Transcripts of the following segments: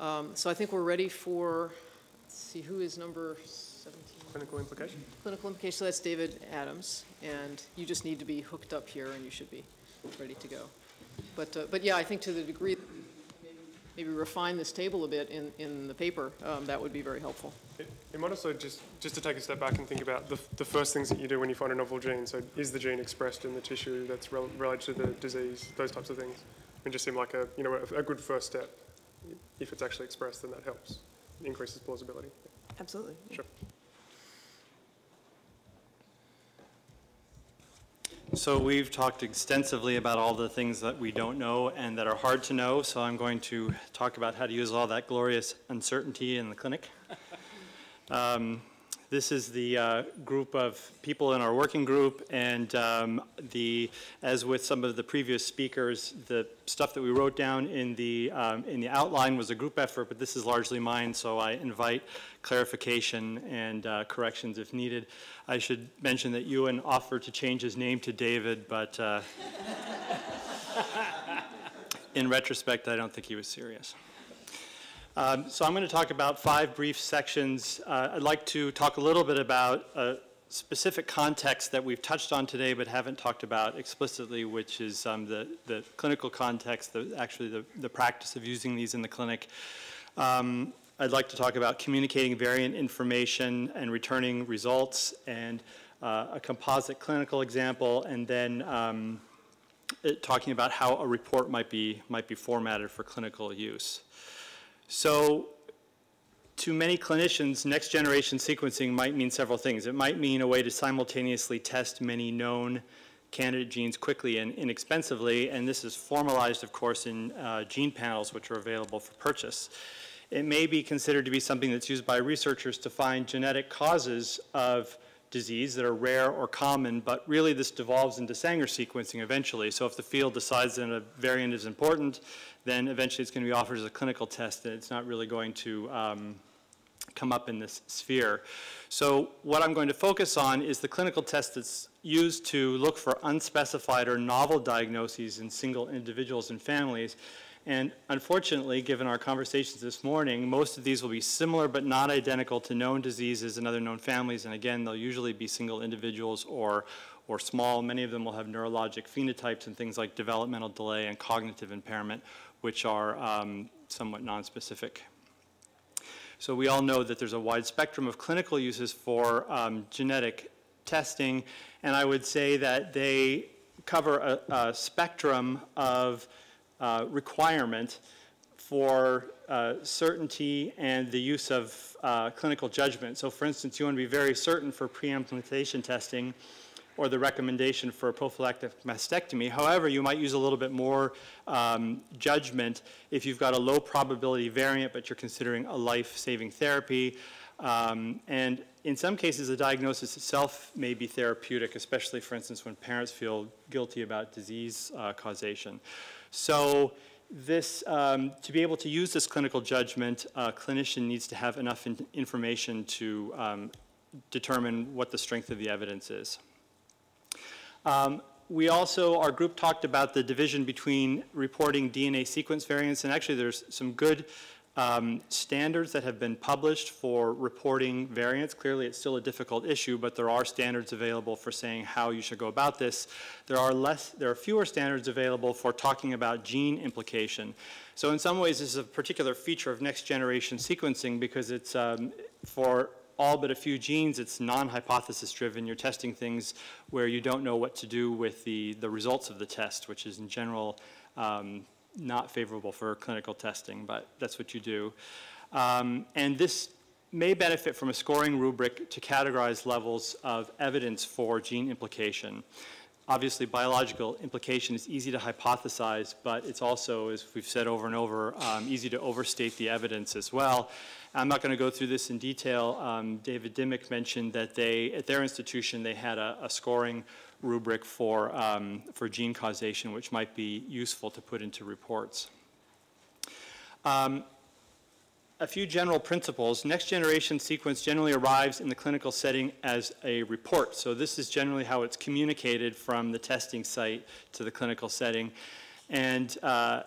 Um, So I think we're ready for, let's see, who is number 17? Clinical implication? Clinical implication, so that's David Adams, and you just need to be hooked up here and you should be ready to go. But, uh, but yeah, I think to the degree, that maybe- maybe refine this table a bit in, in the paper, um, that would be very helpful. It, it might also just, just to take a step back and think about the, the first things that you do when you find a novel gene. So is the gene expressed in the tissue that's rel- related to the disease, those types of things? It just seem like a, you know, a, a good first step. If it's actually expressed, then that helps, increases plausibility. Absolutely. Sure. So we've talked extensively about all the things that we don't know and that are hard to know, so I'm going to talk about how to use all that glorious uncertainty in the clinic. Um, This is the uh, group of people in our working group, and um, the, as with some of the previous speakers, the stuff that we wrote down in the, um, in the outline was a group effort, but this is largely mine, so I invite clarification and uh, corrections if needed. I should mention that Ewan offered to change his name to David, but uh, in retrospect, I don't think he was serious. Um, So I'm going to talk about five brief sections. Uh, I'd like to talk a little bit about a specific context that we've touched on today but haven't talked about explicitly, which is um, the, the clinical context, the, actually the, the practice of using these in the clinic. Um, I'd like to talk about communicating variant information and returning results and uh, a composite clinical example, and then um, it- talking about how a report might be, might be formatted for clinical use. So to many clinicians, next-generation sequencing might mean several things. It might mean a way to simultaneously test many known candidate genes quickly and inexpensively, and this is formalized, of course, in uh, gene panels, which are available for purchase. It may be considered to be something that's used by researchers to find genetic causes of disease that are rare or common, but really this devolves into Sanger sequencing eventually. So if the field decides that a variant is important, then eventually it's going to be offered as a clinical test, and it's not really going to um, come up in this sphere. So what I'm going to focus on is the clinical test that's used to look for unspecified or novel diagnoses in single individuals and families. And unfortunately, given our conversations this morning, most of these will be similar but not identical to known diseases and other known families. And again, they'll usually be single individuals or, or small. Many of them will have neurologic phenotypes and things like developmental delay and cognitive impairment, which are um, somewhat nonspecific. So we all know that there's a wide spectrum of clinical uses for um, genetic testing, and I would say that they cover a, a spectrum of uh, requirement for uh, certainty and the use of uh, clinical judgment. So for instance, you want to be very certain for pre-implantation testing or the recommendation for a prophylactic mastectomy. However, you might use a little bit more um, judgment if you've got a low probability variant, but you're considering a life-saving therapy. Um, and in some cases, the diagnosis itself may be therapeutic, especially, for instance, when parents feel guilty about disease uh, causation. So this, um, to be able to use this clinical judgment, a clinician needs to have enough in- information to um, determine what the strength of the evidence is. Um, We also, our group talked about the division between reporting DNA sequence variants, and actually there's some good um, standards that have been published for reporting variants. Clearly, it's still a difficult issue, but there are standards available for saying how you should go about this. There are less, there are fewer standards available for talking about gene implication. So in some ways, this is a particular feature of next-generation sequencing because it's um, for all but a few genes, it's non-hypothesis driven. You're testing things where you don't know what to do with the, the results of the test, which is in general um, not favorable for clinical testing, but that's what you do. Um, and this may benefit from a scoring rubric to categorize levels of evidence for gene implication. Obviously, biological implication is easy to hypothesize, but it's also, as we've said over and over, um, easy to overstate the evidence as well. I'm not going to go through this in detail. Um, David Dimmock mentioned that they, at their institution, they had a, a scoring rubric for, um, for gene causation, which might be useful to put into reports. Um, a few general principles. Next generation sequence generally arrives in the clinical setting as a report. So this is generally how it's communicated from the testing site to the clinical setting. And uh,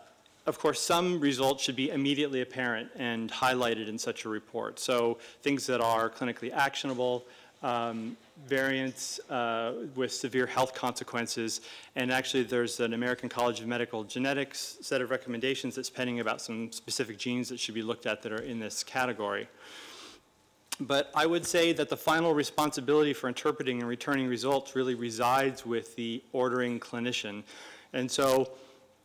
of course, some results should be immediately apparent and highlighted in such a report. So things that are clinically actionable, um, variants uh, with severe health consequences, and actually there's an American College of Medical Genetics set of recommendations that's pending about some specific genes that should be looked at that are in this category. But I would say that the final responsibility for interpreting and returning results really resides with the ordering clinician. And so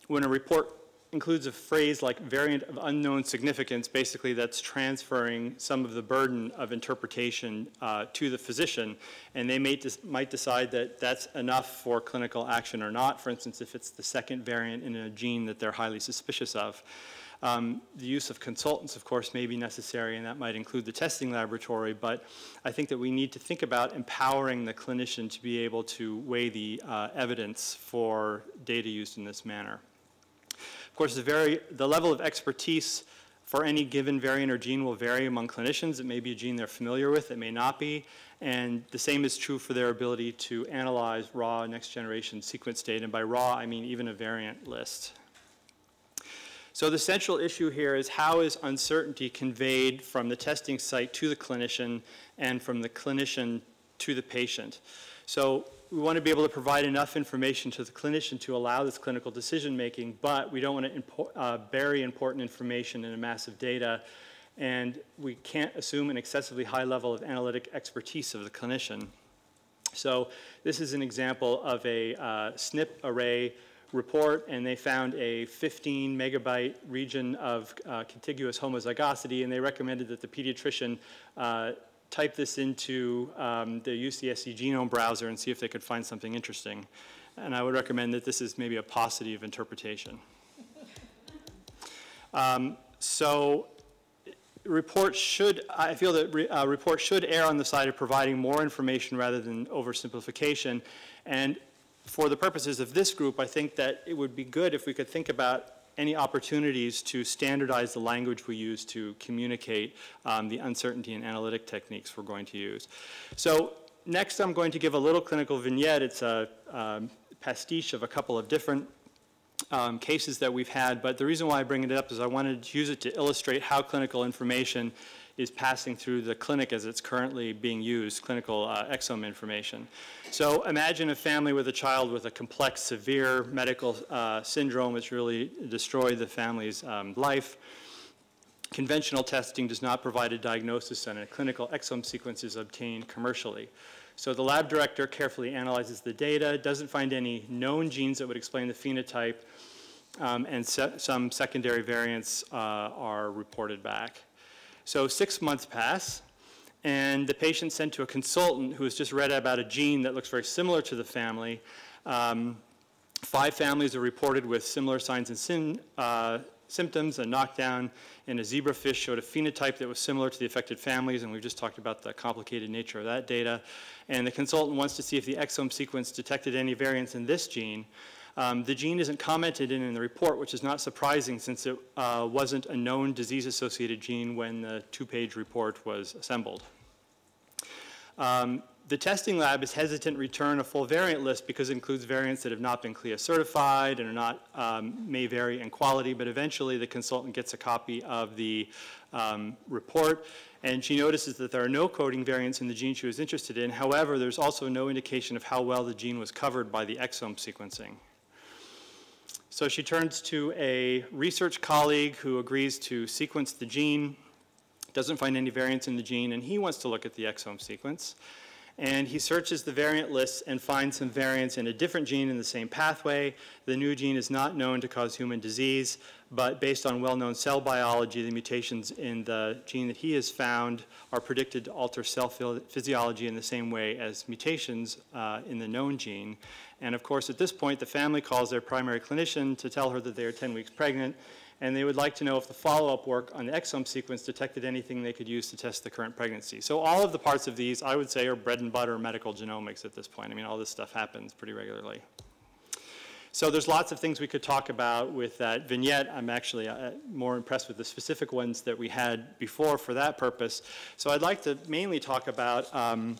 when a report includes a phrase like variant of unknown significance, basically that's transferring some of the burden of interpretation uh, to the physician, and they may might decide that that's enough for clinical action or not, for instance, if it's the second variant in a gene that they're highly suspicious of. Um, the use of consultants, of course, may be necessary, and that might include the testing laboratory, but I think that we need to think about empowering the clinician to be able to weigh the uh, evidence for data used in this manner. Of course, the, very, the level of expertise for any given variant or gene will vary among clinicians. It may be a gene they're familiar with, it may not be, and the same is true for their ability to analyze raw next generation sequence data. And by raw, I mean even a variant list. So the central issue here is how is uncertainty conveyed from the testing site to the clinician and from the clinician to the patient. So we want to be able to provide enough information to the clinician to allow this clinical decision making, but we don't want to uh, bury important information in a massive data, and we can't assume an excessively high level of analytic expertise of the clinician. So this is an example of a uh, SNP array report and they found a 15 megabyte region of uh, contiguous homozygosity and they recommended that the pediatrician uh, type this into um, the UCSC genome browser and see if they could find something interesting. And I would recommend that this is maybe a paucity of interpretation. Um, so reports should, I feel that re, uh, reports should err on the side of providing more information rather than oversimplification. And for the purposes of this group, I think that it would be good if we could think about any opportunities to standardize the language we use to communicate um, the uncertainty and analytic techniques we're going to use. So next I'm going to give a little clinical vignette. It's a um, pastiche of a couple of different um, cases that we've had, but the reason why I bring it up is I wanted to use it to illustrate how clinical information is passing through the clinic as it's currently being used, clinical uh, exome information. So imagine a family with a child with a complex, severe medical uh, syndrome which really destroyed the family's um, life. Conventional testing does not provide a diagnosis and a clinical exome sequence is obtained commercially. So the lab director carefully analyzes the data, doesn't find any known genes that would explain the phenotype, um, and se some secondary variants uh, are reported back. So six months pass, and the patient sent to a consultant who has just read about a gene that looks very similar to the family. Um, five families are reported with similar signs and sim, uh, symptoms. A knockdown in a zebrafish showed a phenotype that was similar to the affected families, and we've just talked about the complicated nature of that data. And the consultant wants to see if the exome sequence detected any variants in this gene. Um, the gene isn't commented in in the report, which is not surprising since it uh, wasn't a known disease-associated gene when the two-page report was assembled. Um, the testing lab is hesitant to return a full variant list because it includes variants that have not been CLIA certified and are not, um, may vary in quality, but eventually the consultant gets a copy of the um, report and she notices that there are no coding variants in the gene she was interested in. However, there's also no indication of how well the gene was covered by the exome sequencing. So she turns to a research colleague who agrees to sequence the gene, doesn't find any variants in the gene, and he wants to look at the exome sequence. And he searches the variant lists and finds some variants in a different gene in the same pathway. The new gene is not known to cause human disease, but based on well-known cell biology, the mutations in the gene that he has found are predicted to alter cell physiology in the same way as mutations uh, in the known gene. And of course, at this point, the family calls their primary clinician to tell her that they are 10 weeks pregnant, and they would like to know if the follow-up work on the exome sequence detected anything they could use to test the current pregnancy. So all of the parts of these, I would say, are bread and butter medical genomics at this point. I mean, all this stuff happens pretty regularly. So there's lots of things we could talk about with that vignette. I'm actually uh, more impressed with the specific ones that we had before for that purpose. So I'd like to mainly talk about um,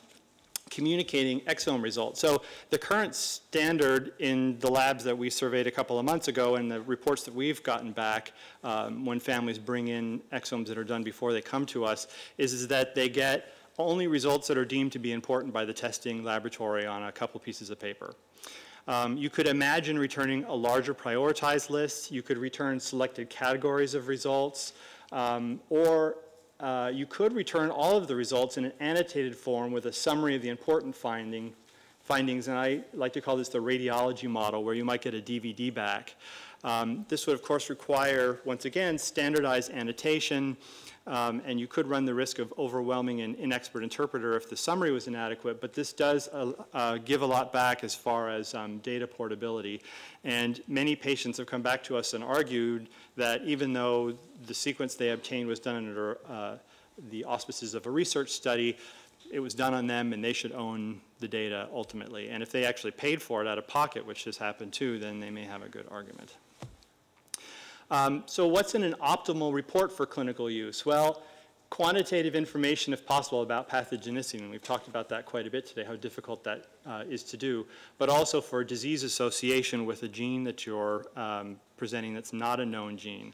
communicating exome results. So the current standard in the labs that we surveyed a couple of months ago and the reports that we've gotten back um, when families bring in exomes that are done before they come to us is, is that they get only results that are deemed to be important by the testing laboratory on a couple pieces of paper. Um, you could imagine returning a larger prioritized list. You could return selected categories of results, um, or uh, you could return all of the results in an annotated form with a summary of the important finding, findings, and I like to call this the radiology model, where you might get a DVD back. Um, this would, of course, require, once again, standardized annotation, um, and you could run the risk of overwhelming an inexpert interpreter if the summary was inadequate, but this does uh, uh, give a lot back as far as um, data portability. And many patients have come back to us and argued that even though the sequence they obtained was done under uh, the auspices of a research study, it was done on them and they should own the data ultimately. And if they actually paid for it out of pocket, which has happened too, then they may have a good argument. Um, so what's in an optimal report for clinical use? Well, quantitative information, if possible, about pathogenicity, and we've talked about that quite a bit today, how difficult that uh, is to do, but also for disease association with a gene that you're um, presenting that's not a known gene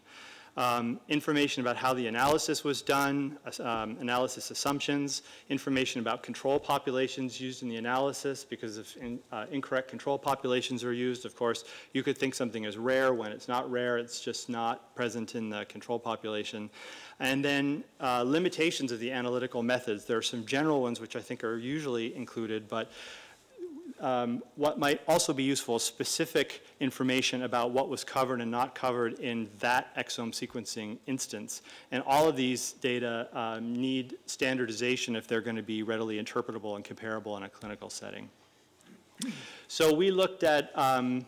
um, information about how the analysis was done, um, analysis assumptions, information about control populations used in the analysis because if in, uh, incorrect control populations are used, of course, you could think something is rare when it's not rare, it's just not present in the control population. And then uh, limitations of the analytical methods. There are some general ones which I think are usually included, but um, what might also be useful is specific information about what was covered and not covered in that exome sequencing instance. And all of these data um, need standardization if they're going to be readily interpretable and comparable in a clinical setting. So we looked at um,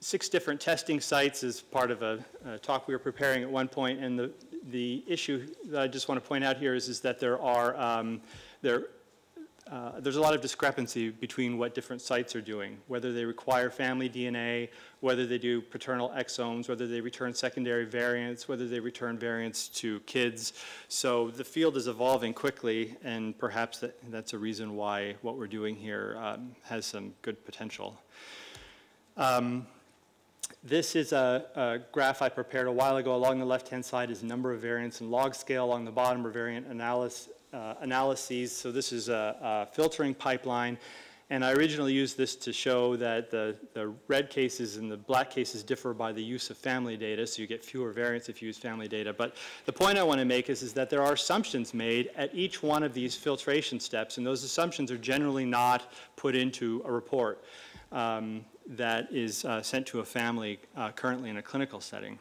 six different testing sites as part of a, a, talk we were preparing at one point, and the, the issue that I just want to point out here is, is that there are um, there uh, there's a lot of discrepancy between what different sites are doing, whether they require family DNA, whether they do paternal exomes, whether they return secondary variants, whether they return variants to kids. So the field is evolving quickly, and perhaps that, that's a reason why what we're doing here um, has some good potential. Um, this is a, a, graph I prepared a while ago. Along the left-hand side is number of variants in log scale. Along the bottom are variant analysis, uh, analyses. So this is a, a, filtering pipeline. And I originally used this to show that the, the red cases and the black cases differ by the use of family data, so you get fewer variants if you use family data. But the point I want to make is, is that there are assumptions made at each one of these filtration steps, and those assumptions are generally not put into a report um, that is uh, sent to a family uh, currently in a clinical setting.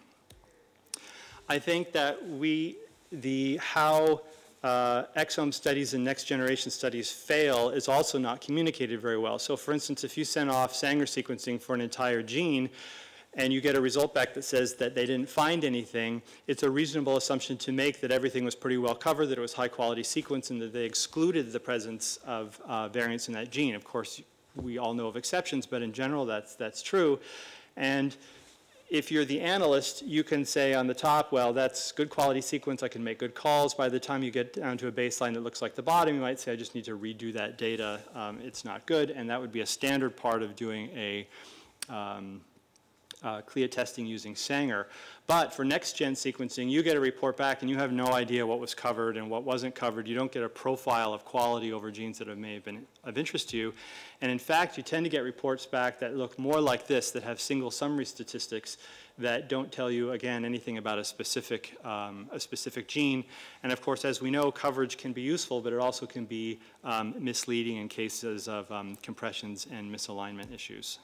I think that we, the how uh, exome studies and next generation studies fail is also not communicated very well. So for instance, if you send off Sanger sequencing for an entire gene, and you get a result back that says that they didn't find anything, it's a reasonable assumption to make that everything was pretty well covered, that it was high quality sequence, and that they excluded the presence of uh, variants in that gene. Of course, we all know of exceptions, but in general, that's, that's true. And if you're the analyst, you can say on the top, well, that's good quality sequence, I can make good calls. By the time you get down to a baseline that looks like the bottom, you might say, I just need to redo that data. Um, it's not good, and that would be a standard part of doing a um, uh, CLIA testing using Sanger. But for next-gen sequencing, you get a report back and you have no idea what was covered and what wasn't covered. You don't get a profile of quality over genes that may have been of interest to you. And in fact, you tend to get reports back that look more like this, that have single summary statistics that don't tell you, again, anything about a specific, um, a specific gene. And of course, as we know, coverage can be useful, but it also can be um, misleading in cases of um, compressions and misalignment issues.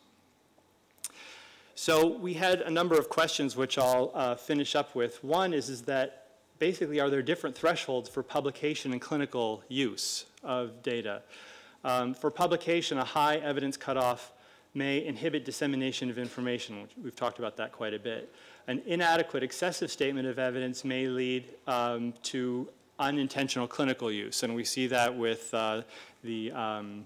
So we had a number of questions which I'll uh, finish up with. One is, is that basically are there different thresholds for publication and clinical use of data? Um, for publication, a high evidence cutoff may inhibit dissemination of information, which we've talked about that quite a bit. An inadequate, excessive statement of evidence may lead um, to unintentional clinical use, and we see that with uh, the um,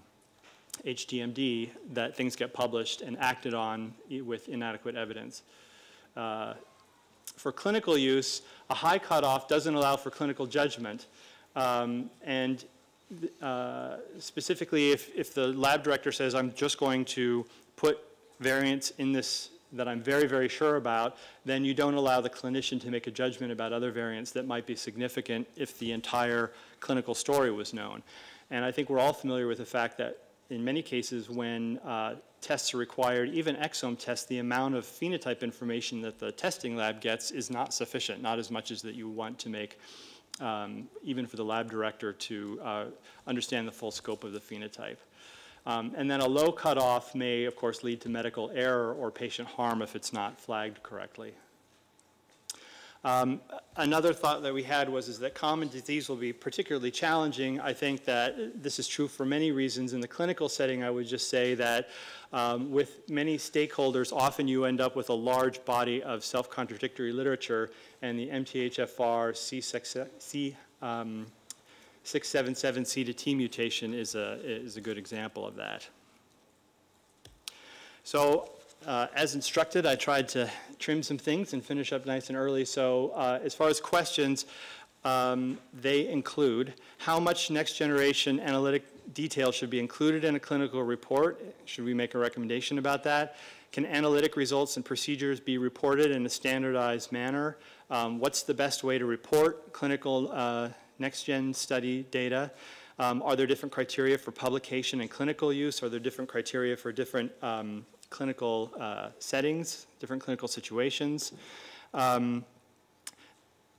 HGMD that things get published and acted on with inadequate evidence. Uh, for clinical use, a high cutoff doesn't allow for clinical judgment. Um, and uh, specifically, if, if the lab director says, I'm just going to put variants in this that I'm very, very sure about, then you don't allow the clinician to make a judgment about other variants that might be significant if the entire clinical story was known. And I think we're all familiar with the fact that in many cases when uh, tests are required, even exome tests, the amount of phenotype information that the testing lab gets is not sufficient, not as much as that you want to make um, even for the lab director to uh, understand the full scope of the phenotype. Um, and then a low cutoff may, of course, lead to medical error or patient harm if it's not flagged correctly. Um, another thought that we had was is that common disease will be particularly challenging. I think that this is true for many reasons. In the clinical setting, I would just say that um, with many stakeholders, often you end up with a large body of self-contradictory literature, and the MTHFR C6, C, um, 677C to T mutation is a, is a good example of that. So uh, as instructed, I tried to trim some things and finish up nice and early. So uh, as far as questions, um, they include how much next generation analytic detail should be included in a clinical report. Should we make a recommendation about that? Can analytic results and procedures be reported in a standardized manner? Um, what's the best way to report clinical uh, next-gen study data? Um, are there different criteria for publication and clinical use? Are there different criteria for different um, clinical uh, settings, different clinical situations. Um,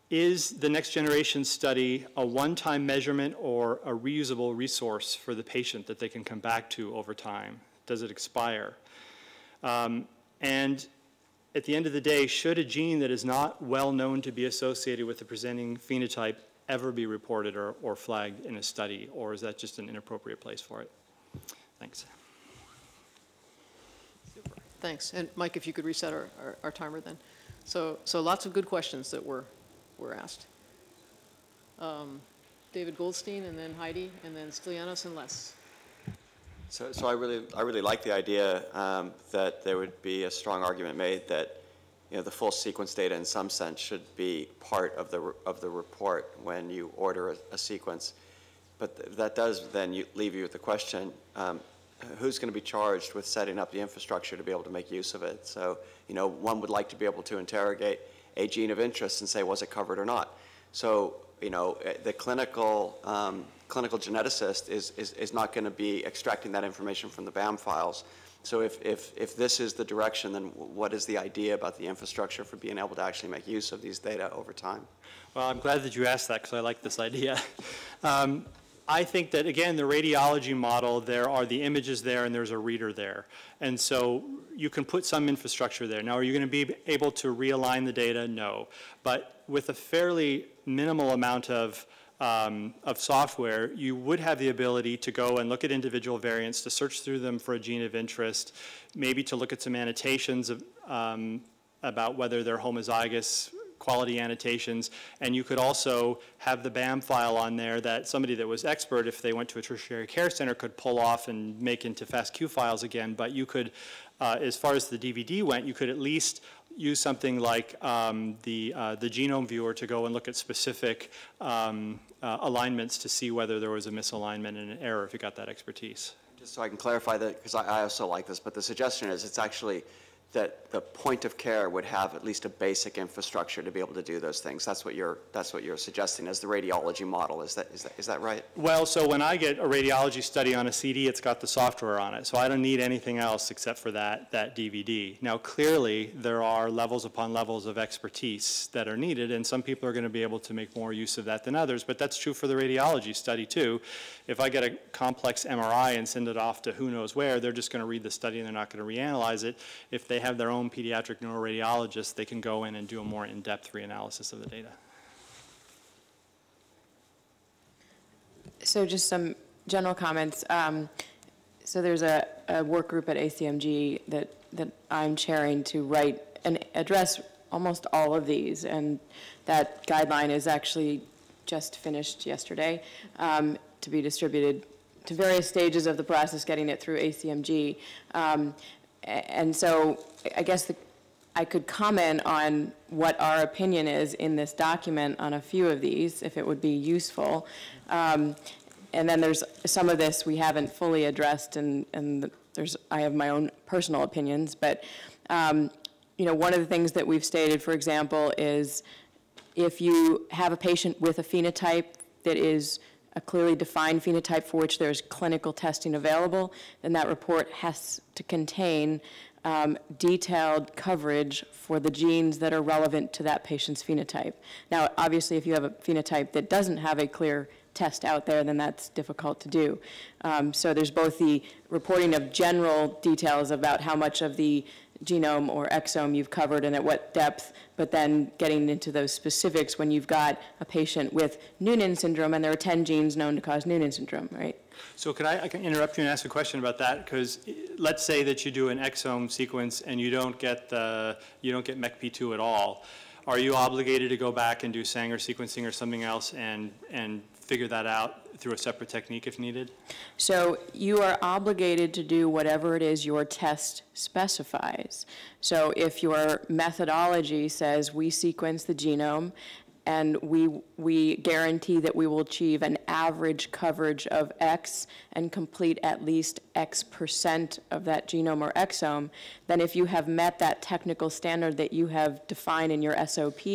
is the next generation study a one-time measurement or a reusable resource for the patient that they can come back to over time? Does it expire? Um, and at the end of the day, should a gene that is not well known to be associated with the presenting phenotype ever be reported or, or flagged in a study, or is that just an inappropriate place for it? Thanks. Thanks. And Mike, if you could reset our, our, our timer then. So, so lots of good questions that were, were asked. Um, David Goldstein, and then Heidi, and then Stylianos and Les. So, so I really, I really like the idea um, that there would be a strong argument made that, you know, the full sequence data in some sense should be part of the, of the report when you order a, a sequence. But th that does then you, leave you with the question, um, who's going to be charged with setting up the infrastructure to be able to make use of it? So, you know, one would like to be able to interrogate a gene of interest and say, was it covered or not? So, you know, eh, the clinical, um, clinical geneticist is, is, is not going to be extracting that information from the BAM files. So if, if, if this is the direction, then what is the idea about the infrastructure for being able to actually make use of these data over time? Well, I'm glad that you asked that because I like this idea. Um, I think that, again, the radiology model, there are the images there and there's a reader there. And so you can put some infrastructure there. Now, are you going to be able to realign the data? No. But with a fairly minimal amount of, um, of software, you would have the ability to go and look at individual variants, to search through them for a gene of interest, maybe to look at some annotations of, um, about whether they're homozygous quality annotations, and you could also have the BAM file on there that somebody that was expert, if they went to a tertiary care center, could pull off and make into FASTQ files again, but you could, uh, as far as the DVD went, you could at least use something like um, the, uh, the genome viewer to go and look at specific um, uh, alignments to see whether there was a misalignment and an error if you got that expertise. Just so I can clarify that, because I, I also like this, but the suggestion is it's actually that the point of care would have at least a basic infrastructure to be able to do those things. That's what you're, that's what you're suggesting as the radiology model. Is that, is that, is that right? Well, so when I get a radiology study on a CD, it's got the software on it. So I don't need anything else except for that, that DVD. Now, clearly, there are levels upon levels of expertise that are needed, and some people are going to be able to make more use of that than others. But that's true for the radiology study, too. If I get a complex MRI and send it off to who knows where, they're just going to read the study and they're not going to reanalyze it. If they have their own pediatric neuroradiologist, they can go in and do a more in-depth reanalysis of the data. So just some general comments. Um, So there's a, a work group at ACMG that, that I'm chairing to write and address almost all of these. And that guideline is actually just finished yesterday um, to be distributed to various stages of the process, getting it through ACMG. Um, and so I guess the, I could comment on what our opinion is in this document on a few of these, if it would be useful. Um, and then there's, some of this we haven't fully addressed, and, and there's, I have my own personal opinions, but, um, you know, one of the things that we've stated, for example, is if you have a patient with a phenotype that is a clearly defined phenotype for which there's clinical testing available, then that report has to contain um, detailed coverage for the genes that are relevant to that patient's phenotype. Now, obviously, if you have a phenotype that doesn't have a clear test out there, then that's difficult to do. Um, So there's both the reporting of general details about how much of the genome or exome you've covered and at what depth, but then getting into those specifics when you've got a patient with Noonan syndrome and there are 10 genes known to cause Noonan syndrome, right? So could I, I can interrupt you and ask a question about that? Because let's say that you do an exome sequence and you don't get the, you don't get MECP2 at all. Are you obligated to go back and do Sanger sequencing or something else and, and figure that out through a separate technique if needed? So you are obligated to do whatever it is your test specifies. So if your methodology says we sequence the genome and we, we guarantee that we will achieve an average coverage of X and complete at least X percent of that genome or exome, then if you have met that technical standard that you have defined in your SOP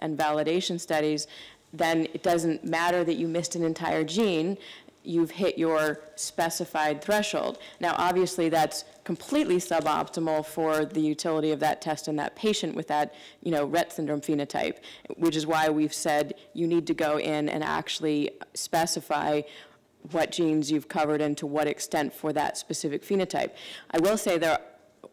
and validation studies, then it doesn't matter that you missed an entire gene, you've hit your specified threshold. Now, obviously, that's completely suboptimal for the utility of that test in that patient with that, you know, Rett syndrome phenotype, which is why we've said you need to go in and actually specify what genes you've covered and to what extent for that specific phenotype. I will say there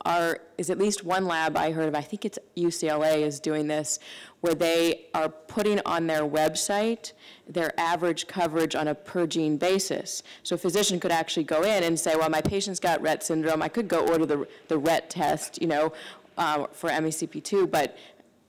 are, is at least one lab I heard of, I think it's UCLA is doing this, where they are putting on their website their average coverage on a per gene basis. So a physician could actually go in and say, well, my patient's got Rett syndrome, I could go order the, the Rett test, you know, uh, for MECP2, but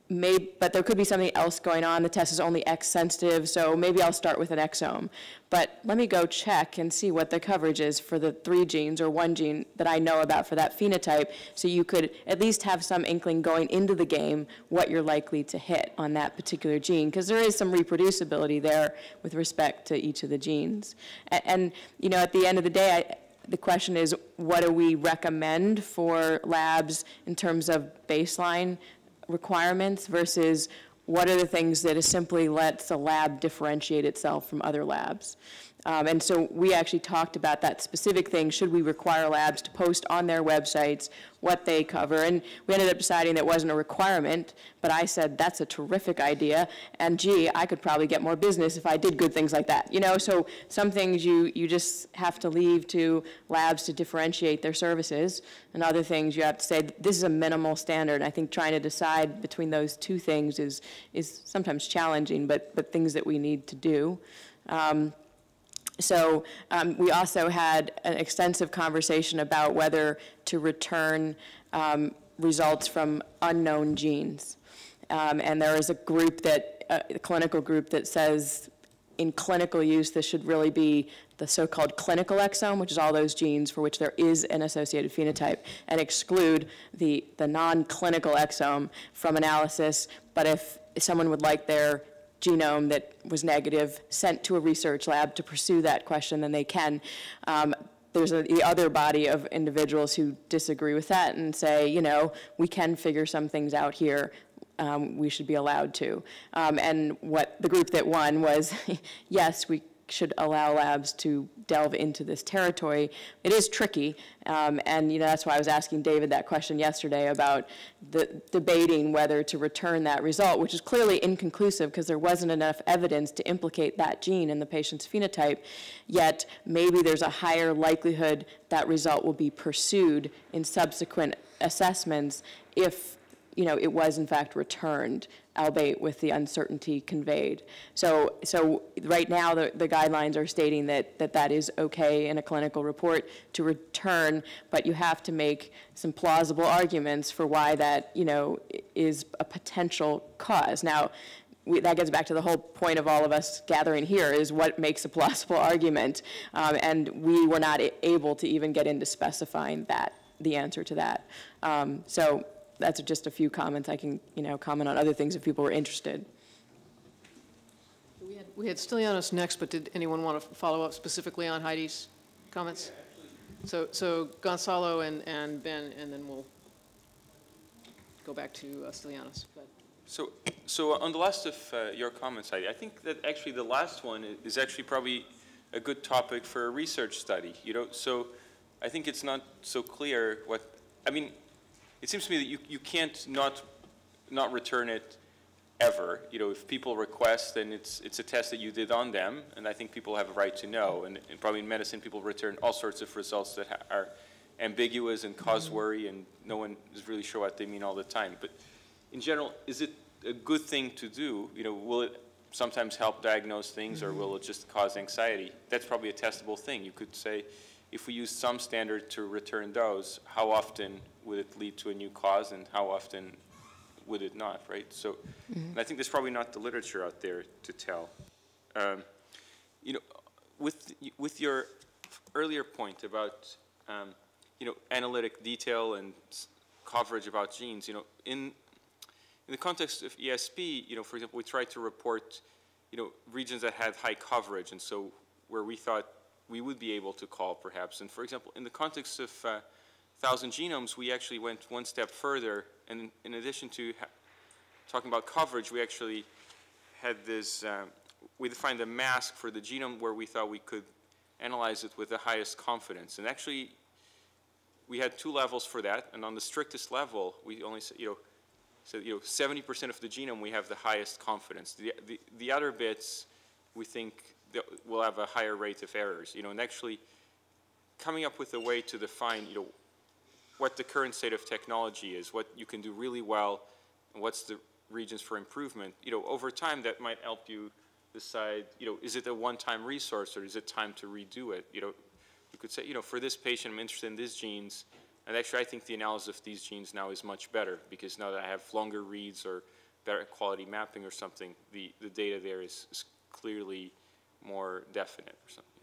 but there could be something else going on. The test is only X sensitive, so maybe I'll start with an exome. But let me go check and see what the coverage is for the three genes or one gene that I know about for that phenotype, so you could at least have some inkling going into the game what you're likely to hit on that particular gene, because there is some reproducibility there with respect to each of the genes. And, and you know, at the end of the day, I, the question is, what do we recommend for labs in terms of baseline requirements versus what are the things that simply lets the lab differentiate itself from other labs. Um, and so we actually talked about that specific thing. Should we require labs to post on their websites what they cover? And we ended up deciding that wasn't a requirement, but I said that's a terrific idea. And gee, I could probably get more business if I did good things like that. You know, so some things you, you just have to leave to labs to differentiate their services, and other things you have to say this is a minimal standard. I think trying to decide between those two things is is sometimes challenging, but but things that we need to do. Um, so um, we also had an extensive conversation about whether to return um, results from unknown genes. Um, and there is a group that, uh, a clinical group that says in clinical use, this should really be the so-called clinical exome, which is all those genes for which there is an associated phenotype, and exclude the, the non-clinical exome from analysis. But if someone would like their genome that was negative sent to a research lab to pursue that question, then they can. Um, there's a, the other body of individuals who disagree with that and say, you know, we can figure some things out here. Um, we should be allowed to. Um, and what the group that won was, yes, we should allow labs to delve into this territory. It is tricky, um, and you know that's why I was asking David that question yesterday about the debating whether to return that result, which is clearly inconclusive because there wasn't enough evidence to implicate that gene in the patient's phenotype. Yet maybe there's a higher likelihood that result will be pursued in subsequent assessments if you know it was in fact returned albeit with the uncertainty conveyed. So, so right now, the, the guidelines are stating that, that that is okay in a clinical report to return, but you have to make some plausible arguments for why that, you know, is a potential cause. Now, we, that gets back to the whole point of all of us gathering here is what makes a plausible argument. Um, and we were not able to even get into specifying that, the answer to that. Um, so that's just a few comments. I can, you know, comment on other things if people were interested. We had we had Stylianos next, but did anyone want to follow up specifically on Heidi's comments? So, so Gonzalo and, and Ben, and then we'll go back to uh, Stylianos. So, so on the last of uh, your comments, Heidi, I think that actually the last one is actually probably a good topic for a research study, you know? So I think it's not so clear what, I mean, it seems to me that you, you can't not, not return it ever. You know, if people request, then it's, it's a test that you did on them, and I think people have a right to know. And, and probably in medicine, people return all sorts of results that ha- are ambiguous and cause mm-hmm. worry, and no one is really sure what they mean all the time. But in general, is it a good thing to do? You know, will it sometimes help diagnose things, or will it mm-hmm. just cause anxiety? That's probably a testable thing. You could say, if we use some standard to return those, how often would it lead to a new cause, and how often would it not, right? So, and I think there's probably not the literature out there to tell. Um, you know, with with your earlier point about um, you know analytic detail and coverage about genes, you know, in in the context of ESP, you know, for example, we tried to report, you know, regions that had high coverage, and so where we thought we would be able to call perhaps. And for example, in the context of uh, thousand genomes, we actually went one step further, and in, addition to talking about coverage, we actually had this, um, we defined a mask for the genome where we thought we could analyze it with the highest confidence. And actually, we had two levels for that, and on the strictest level, we only, you know, so, you know, 70% of the genome, we have the highest confidence. The, the, the other bits, we think will have a higher rate of errors, you know, and actually coming up with a way to define, you know, what the current state of technology is, what you can do really well, and what's the regions for improvement, you know, over time, that might help you decide, you know, is it a one-time resource or is it time to redo it? You know, you could say, you know, for this patient, I'm interested in these genes, and actually, I think the analysis of these genes now is much better, because now that I have longer reads or better quality mapping or something, the, the data there is, is clearly more definite or something.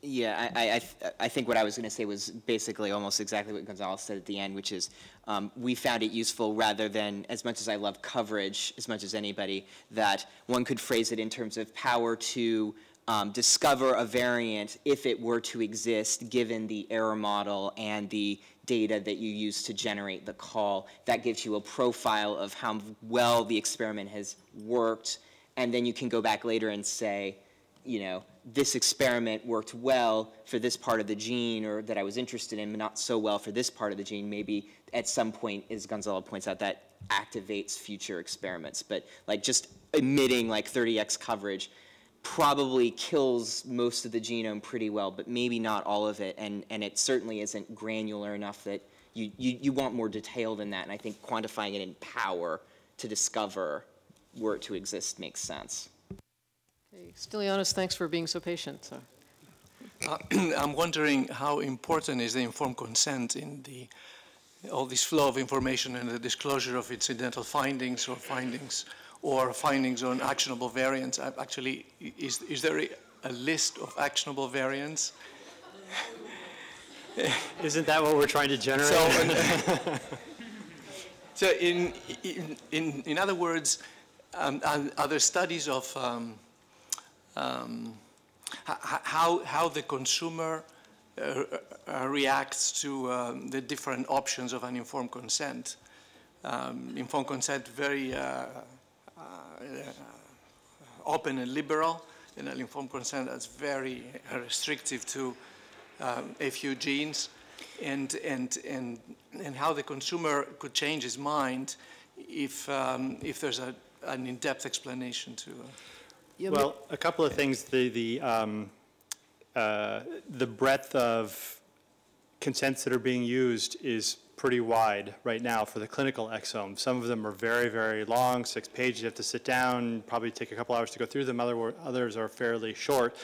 Yeah, I, I, I think what I was going to say was basically almost exactly what Gonzalez said at the end, which is um, we found it useful rather than, as much as I love coverage as much as anybody, that one could phrase it in terms of power to um, discover a variant if it were to exist, given the error model and the data that you use to generate the call. That gives you a profile of how well the experiment has worked, and then you can go back later and say, you know, this experiment worked well for this part of the gene or that I was interested in, but not so well for this part of the gene. Maybe at some point, as Gonzalo points out, that activates future experiments. But like just emitting like 30x coverage probably kills most of the genome pretty well, but maybe not all of it. And, and it certainly isn't granular enough that you, you, you want more detail than that. And I think quantifying it in power to discover were it to exist makes sense. Okay, Stylianos, thanks for being so patient. So. Uh, I'm wondering how important is the informed consent in the, all this flow of information and the disclosure of incidental findings or findings or findings on actionable variants. I- Actually, is, is there a, a list of actionable variants? Isn't that what we're trying to generate? So, so in, in, in, in other words, um, are are there studies of um, um, how, how the consumer uh, uh, reacts to um, the different options of an informed consent? Um, informed consent very uh, uh, open and liberal, and an informed consent that's very restrictive to um, a few genes, and, and, and, and how the consumer could change his mind if, um, if there's a, an in-depth explanation to. Uh, Well, a couple of things, the, the, um, uh, the breadth of consents that are being used is pretty wide right now for the clinical exome. Some of them are very, very long, six pages, you have to sit down, probably take a couple hours to go through them, Other, others are fairly short.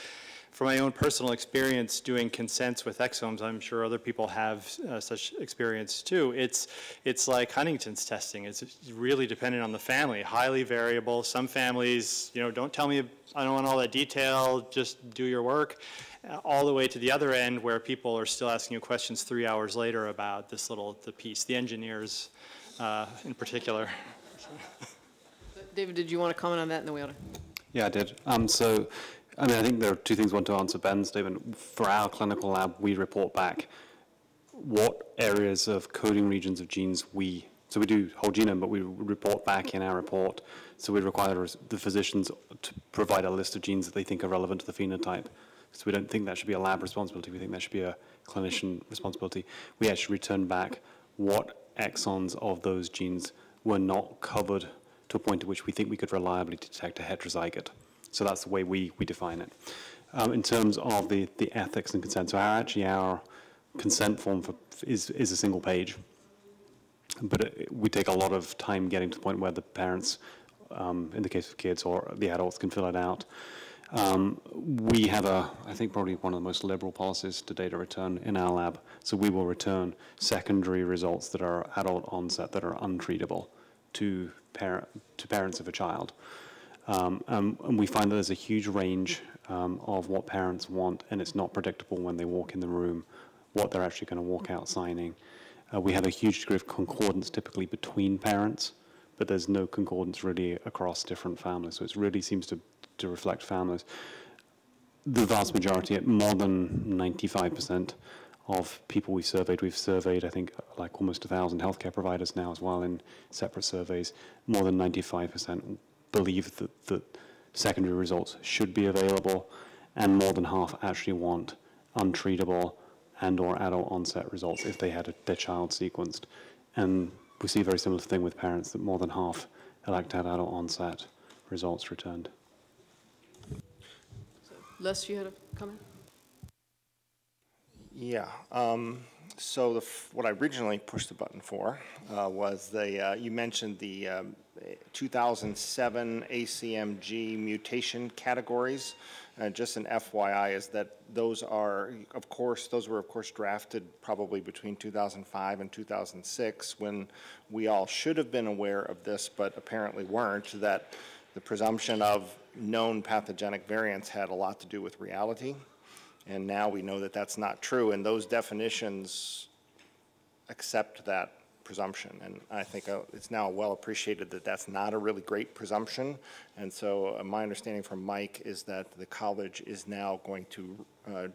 From my own personal experience doing consents with exomes, I'm sure other people have uh, such experience too. It's, it's like Huntington's testing. It's really dependent on the family, highly variable. Some families, you know, don't tell me, I don't want all that detail, just do your work. Uh, All the way to the other end where people are still asking you questions three hours later about this little, the piece, the engineers uh, in particular. David, did you want to comment on that, in the we ought to? Yeah, I did. Um, so, I mean, I think there are two things I want to answer Ben's statement. For our clinical lab, we report back what areas of coding regions of genes we, so we do whole genome, but we report back in our report. So we require the physicians to provide a list of genes that they think are relevant to the phenotype. So we don't think that should be a lab responsibility. We think that should be a clinician responsibility. We actually return back what exons of those genes were not covered to a point at which we think we could reliably detect a heterozygote. So that's the way we, we define it. Um, in terms of the, the ethics and consent, so our, actually our consent form for, is, is a single page, but it, we take a lot of time getting to the point where the parents, um, in the case of kids or the adults, can fill it out. Um, we have a, I think probably one of the most liberal policies to data return in our lab. So we will return secondary results that are adult onset that are untreatable to, par to parents of a child. Um, um, and we find that there's a huge range um, of what parents want, and it's not predictable when they walk in the room what they're actually going to walk out signing. Uh, we have a huge degree of concordance typically between parents, but there's no concordance really across different families. So it really seems to, to reflect families. The vast majority, at more than 95% of people we surveyed, we've surveyed, I think, like almost a thousand healthcare providers now as well in separate surveys. More than 95% believe that, that secondary results should be available, and more than half actually want untreatable and or adult onset results if they had a, their child sequenced. And we see a very similar thing with parents that more than half elect to have adult onset results returned. Les, you had a comment? Yeah. Um, so the what I originally pushed the button for uh, was the uh, you mentioned the um, 2007 ACMG mutation categories. Uh, just an FYI is that those are, of course, those were of course drafted probably between 2005 and 2006 when we all should have been aware of this, but apparently weren't. That the presumption of known pathogenic variants had a lot to do with reality. And now we know that that's not true, and those definitions accept that presumption. And I think uh, it's now well appreciated that that's not a really great presumption. And so uh, my understanding from Mike is that the college is now going to uh,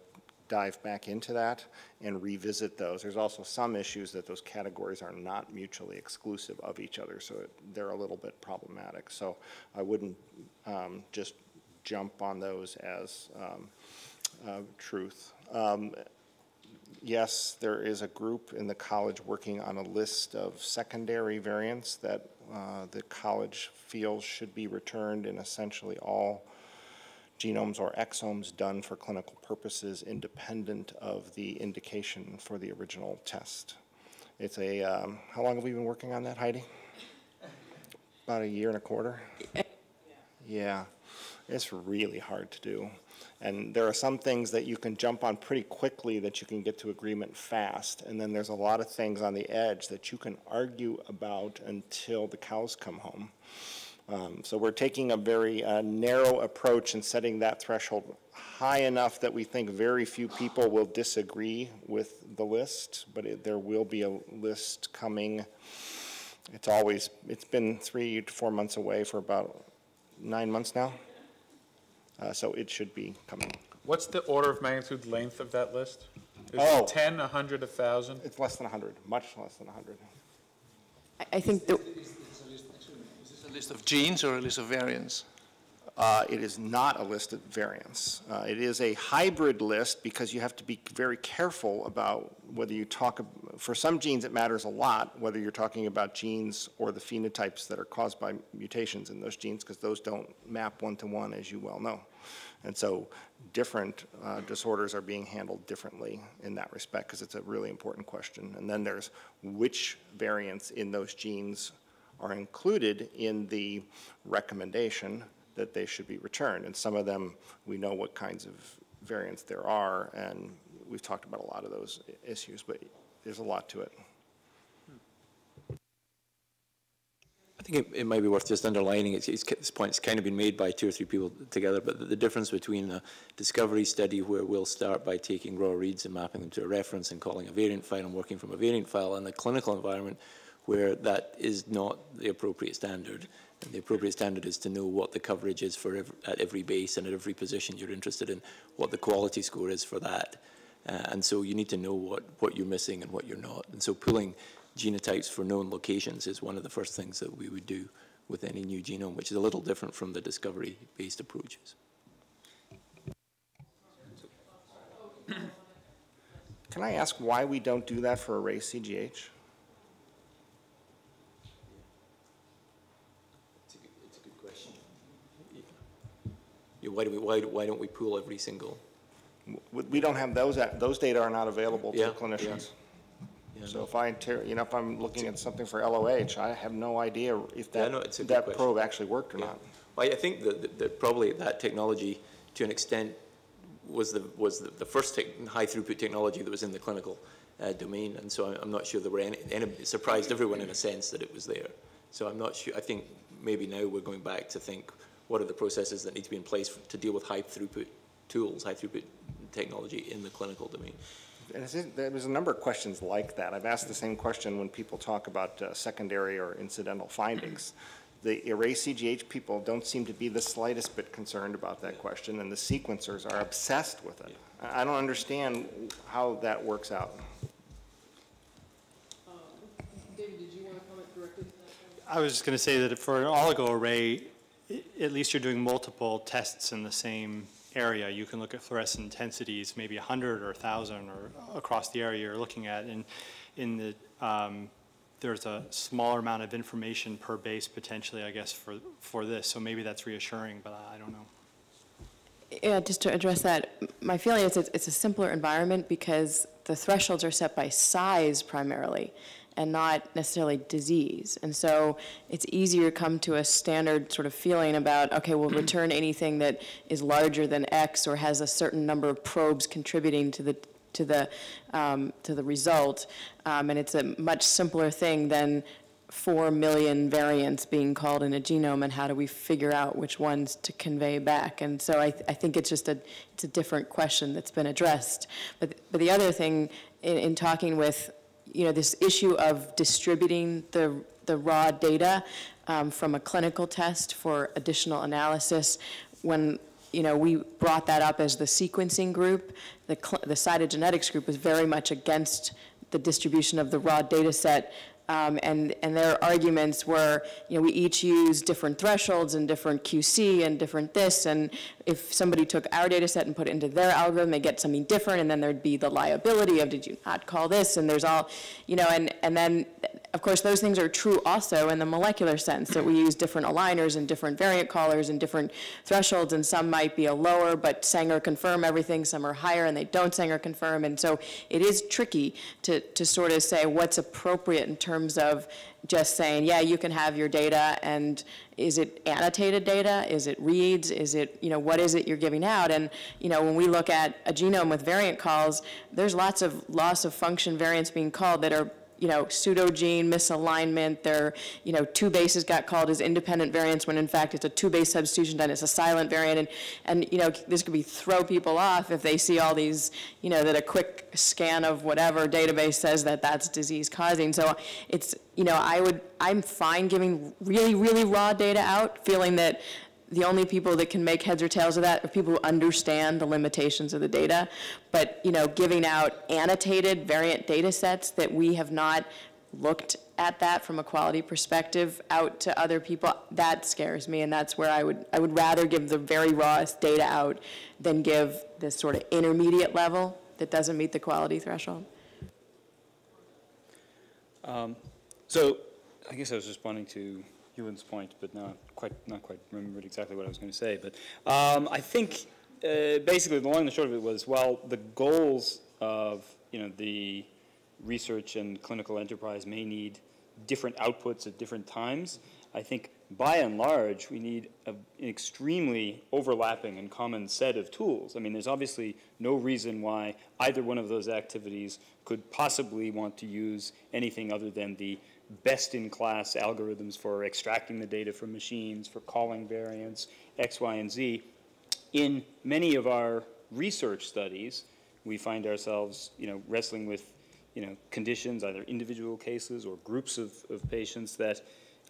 dive back into that and revisit those. There's also some issues that those categories are not mutually exclusive of each other, so it, they're a little bit problematic. So I wouldn't um, just jump on those as um, uh, truth. Um, yes, there is a group in the college working on a list of secondary variants that uh, the college feels should be returned in essentially all genomes or exomes done for clinical purposes independent of the indication for the original test. It's a, um, how long have we been working on that, Heidi? About a year and a quarter? Yeah, it's really hard to do. And there are some things that you can jump on pretty quickly that you can get to agreement fast. And then there's a lot of things on the edge that you can argue about until the cows come home. Um, so we're taking a very uh, narrow approach and setting that threshold high enough that we think very few people will disagree with the list, but it, there will be a list coming. It's always, it's been three to four months away for about nine months now. Uh, so it should be coming. What's the order of magnitude length of that list? Is Oh. it 10, 100, 1,000? It's less than 100, much less than 100. I- I think the, Is this a list of genes or a list of variants? Uh, It is not a list of variants. Uh, It is a hybrid list because you have to be very careful about whether you talk, for some genes, it matters a lot, whether you're talking about genes or the phenotypes that are caused by mutations in those genes, because those don't map one-to-one, as you well know. And so different uh, disorders are being handled differently in that respect, because it's a really important question. And then there's which variants in those genes are included in the recommendation that they should be returned. And some of them, we know what kinds of variants there are, and we've talked about a lot of those issues, but there's a lot to it. Think it, it might be worth just underlining, it's, it's, this point's kind of been made by two or three people together, but the, the difference between a discovery study where we'll start by taking raw reads and mapping them to a reference and calling a variant file and working from a variant file and the clinical environment where that is not the appropriate standard. And the appropriate standard is to know what the coverage is for ev at every base and at every position you're interested in, what the quality score is for that. Uh, and so you need to know what, what you're missing and what you're not. And so pulling genotypes for known locations is one of the first things that we would do with any new genome, which is a little different from the discovery-based approaches. Can I ask why we don't do that for array CGH? It's a good question. Yeah, why, do we, why, why don't we pool every single? We don't have those, those data are not available to Yeah, clinicians. Yeah, So no. if I, you know, if I'm looking at something for LOH, I have no idea if Yeah, no, that, it's a good that question. probe actually worked or Yeah. not. Well, I think that, that- probably that technology, to an extent, was the, was the, the first tech, high throughput technology that was in the clinical uh, domain, and so I'm, I'm not sure there were any, any, it surprised everyone in a sense that it was there. So I'm not sure, I think maybe now we're going back to think, what are the processes that need to be in place for- to deal with high throughput tools, high throughput technology in the clinical domain? And There was a number of questions like that. I've asked the same question when people talk about uh, secondary or incidental findings. The array CGH people don't seem to be the slightest bit concerned about that question, and the sequencers are obsessed with it. I I don't understand how that works out. David, did you want to comment directly to that? I was just going to say that for an oligo array, at least you're doing multiple tests in the same area. You can look at fluorescent intensities, maybe 100 or 1,000 or across the area you're looking at. And in the, um, there's a smaller amount of information per base potentially, I guess, for, for this. So maybe that's reassuring, but I don't know. Yeah, just to address that, my feeling is it's, it's a simpler environment because the thresholds are set by size primarily and not necessarily disease. And so it's easier to come to a standard sort of feeling about, okay, we'll return anything that is larger than X or has a certain number of probes contributing to the, to the, um, to the result. Um, and it's a much simpler thing than four million variants being called in a genome, and how do we figure out which ones to convey back? And so I, I think it's just a, it's a different question that's been addressed. But, but the other thing, in, in talking with, you know, this issue of distributing the, the raw data um, from a clinical test for additional analysis, when, you know, we brought that up as the sequencing group, the, the cytogenetics group was very much against the distribution of the raw data set um, and, and their arguments were, you know, we each use different thresholds and different QC and different this, and if somebody took our data set and put it into their algorithm, they get something different, and then there'd be the liability of, did you not call this, and there's all, you know, and, and then, of course, those things are true also in the molecular sense, that we use different aligners and different variant callers and different thresholds, and some might be a lower, but Sanger confirm everything, some are higher and they don't Sanger confirm, and so it is tricky to, to sort of say what's appropriate in terms of just saying, yeah, you can have your data, and is it annotated data? Is it reads? Is it, you know, what is it you're giving out? And, you know, when we look at a genome with variant calls, there's lots of loss of function variants being called that are you know, pseudogene misalignment, there, you know, two bases got called as independent variants when in fact it's a two-base substitution done, it's a silent variant, and, and, you know, this could be throw people off if they see all these, you know, that a quick scan of whatever database says that that's disease causing. So it's, you know, I would, I'm fine giving really, really raw data out, feeling that the only people that can make heads or tails of that are people who understand the limitations of the data. But, you know, giving out annotated variant data sets that we have not looked at that from a quality perspective out to other people, that scares me, and that's where I would, I would rather give the very rawest data out than give this sort of intermediate level that doesn't meet the quality threshold. Um, So I guess I was responding to Ewan's point, but not quite, not quite remembered exactly what I was going to say. But um, I think uh, basically the long and the short of it was, well, the goals of, you know, the research and clinical enterprise may need different outputs at different times. I think by and large, we need a, an extremely overlapping and common set of tools. I mean, there's obviously no reason why either one of those activities could possibly want to use anything other than the best-in-class algorithms for extracting the data from machines, for calling variants, X, Y, and Z. In many of our research studies, we find ourselves, you know, wrestling with you know, conditions, either individual cases or groups of, of patients that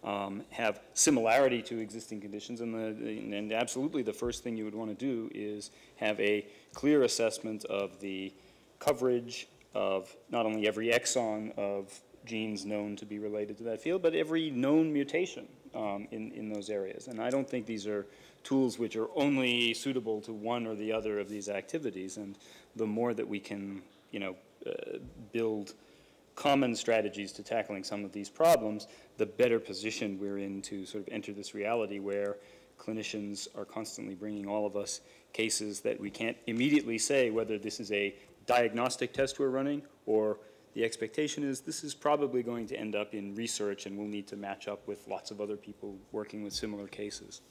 um, have similarity to existing conditions. And, the, and absolutely the first thing you would want to do is have a clear assessment of the coverage of not only every exon of genes known to be related to that field, but every known mutation um, in, in those areas. And I don't think these are tools which are only suitable to one or the other of these activities. And the more that we can, you know, uh, build common strategies to tackling some of these problems, the better position we're in to sort of enter this reality where clinicians are constantly bringing all of us cases that we can't immediately say whether this is a diagnostic test we're running or the expectation is this is probably going to end up in research and we'll need to match up with lots of other people working with similar cases.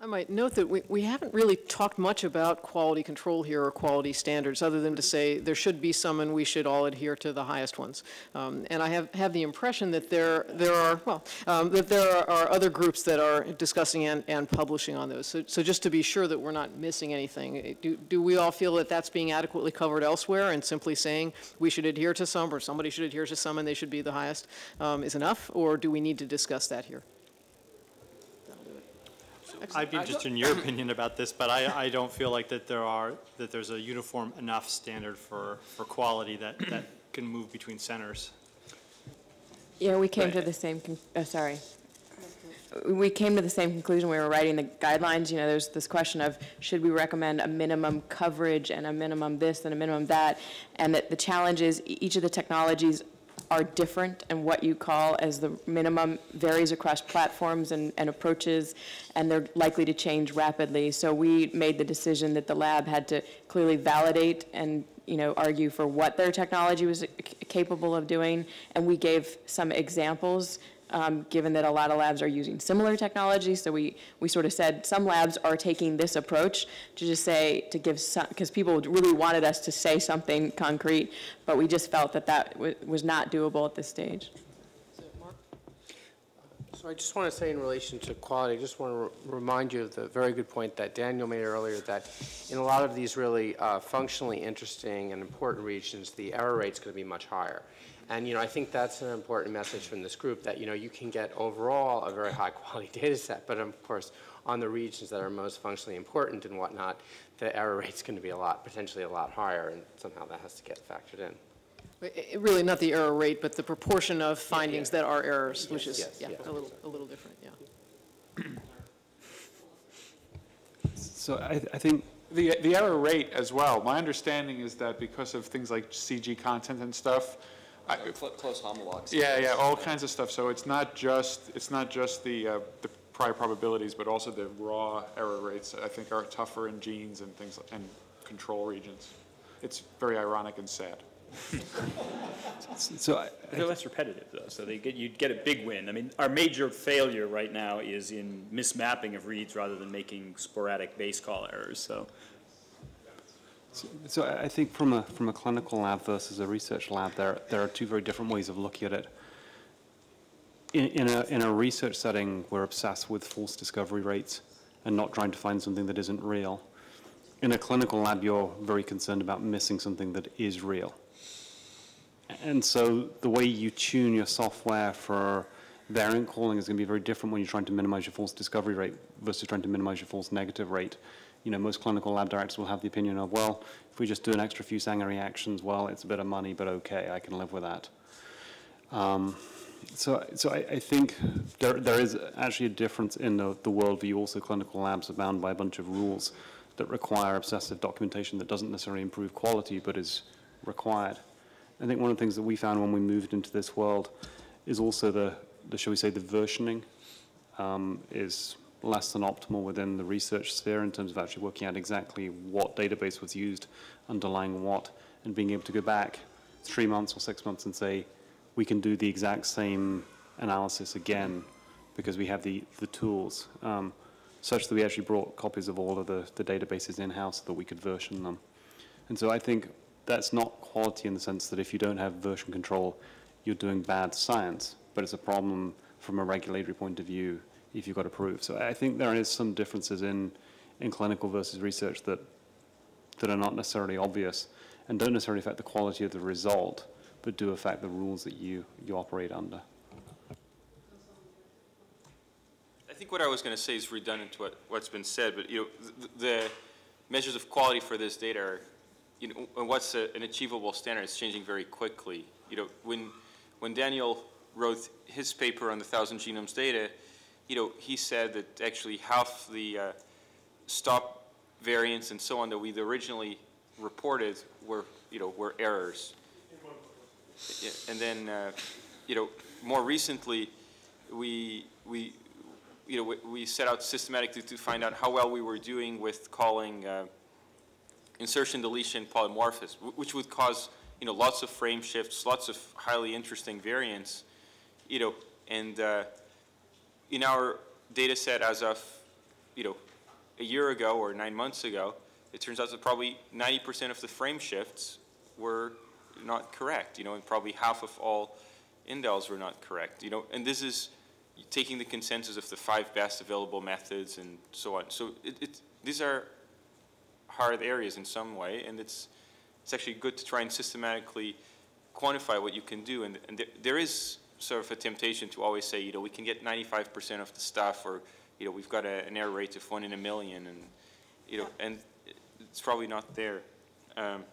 I might note that we, we haven't really talked much about quality control here or quality standards, other than to say there should be some and we should all adhere to the highest ones. Um, and I have, have the impression that there, there are, well, um, that there are, other groups that are discussing and, and publishing on those. So, so just to be sure that we're not missing anything, do, do we all feel that that's being adequately covered elsewhere and simply saying we should adhere to some or somebody should adhere to some and they should be the highest um, is enough? Or do we need to discuss that here? I'd be interested in your opinion about this, but I, I don't feel like that there are, that there's a uniform enough standard for, for quality that, that can move between centers. Yeah, we came to the same, con- oh, sorry. We came to the same conclusion, we were writing the guidelines, you know, there's this question of, should we recommend a minimum coverage and a minimum this and a minimum that? And that the challenge is, e- each of the technologies are different and what you call as the minimum varies across platforms and, and approaches and they're likely to change rapidly. So we made the decision that the lab had to clearly validate and you know, argue for what their technology was capable of doing. And we gave some examples um, given that a lot of labs are using similar technology. So we, we sort of said some labs are taking this approach to just say, to give some, because people really wanted us to say something concrete, but we just felt that that was not doable at this stage. So I just want to say in relation to quality, I just want to re remind you of the very good point that Daniel made earlier that in a lot of these really uh, functionally interesting and important regions, the error rate is going to be much higher. And, you know, I think that's an important message from this group that, you know, you can get overall a very high quality data set, but of course, on the regions that are most functionally important and whatnot, the error rate's going to be a lot, potentially a lot higher, and somehow that has to get factored in. It, really not the error rate, but the proportion of findings yeah, yeah. that are errors, yes, which is yes, yeah, a little a little different. Yeah. So I, I think the the error rate as well. My understanding is that because of things like CG content and stuff, I, close homologs. Yeah, yeah, all kinds of stuff. So it's not just it's not just the uh, the prior probabilities, but also the raw error rates. I think are tougher in genes and things and control regions. It's very ironic and sad. so I, they're less repetitive though, so they get you get a big win. I mean, our major failure right now is in mismapping of reads rather than making sporadic base call errors. So so, so, I think from a from a clinical lab versus a research lab, there there are two very different ways of looking at it. In, in a in a research setting, we're obsessed with false discovery rates and not trying to find something that isn't real. In a clinical lab, you're very concerned about missing something that is real. And so the way you tune your software for variant calling is going to be very different when you're trying to minimize your false discovery rate versus trying to minimize your false negative rate you know, most clinical lab directors will have the opinion of, well, if we just do an extra few Sanger reactions, well, it's a bit of money, but okay, I can live with that. Um, so, so I, I, think there, there is actually a difference in the, the worldview. Also, clinical labs are bound by a bunch of rules that require obsessive documentation that doesn't necessarily improve quality, but is required. I think one of the things that we found when we moved into this world is also the, the shall we say, the versioning um, is less than optimal within the research sphere in terms of actually working out exactly what database was used underlying what and being able to go back three months or six months and say, we can do the exact same analysis again because we have the, the tools, um, such that we actually brought copies of all of the, the databases in-house so that we could version them. And so I think that's not quality in the sense that if you don't have version control, you're doing bad science, but it's a problem from a regulatory point of view if you've got to prove. So I think there is some differences in, in clinical versus research that that are not necessarily obvious and don't necessarily affect the quality of the result, but do affect the rules that you, you operate under. I think what I was going to say is redundant to what, what's been said, but, you know, the, the measures of quality for this data are, you know, what's a, an achievable standard is changing very quickly. You know, when, when Daniel wrote his paper on the thousand genomes data, you know, he said that actually half the uh, stop variants and so on that we'd originally reported were, you know, were errors. And then, uh, you know, more recently, we, we, you know, we, we set out systematically to find out how well we were doing with calling uh, insertion deletion polymorphism, which would cause, you know, lots of frame shifts, lots of highly interesting variants, you know, and uh, in our data set as of, you know, a year ago or nine months ago, it turns out that probably 90% of the frame shifts were not correct, you know, and probably half of all indels were not correct, you know, and this is taking the consensus of the five best available methods and so on. So it, it, these are hard areas in some way, and it's, it's actually good to try and systematically quantify what you can do. And, and there, there is sort of a temptation to always say, you know, we can get 95% of the stuff, or, you know, we've got a, an error rate of one in a million, and, you know, and it's probably not there. Um,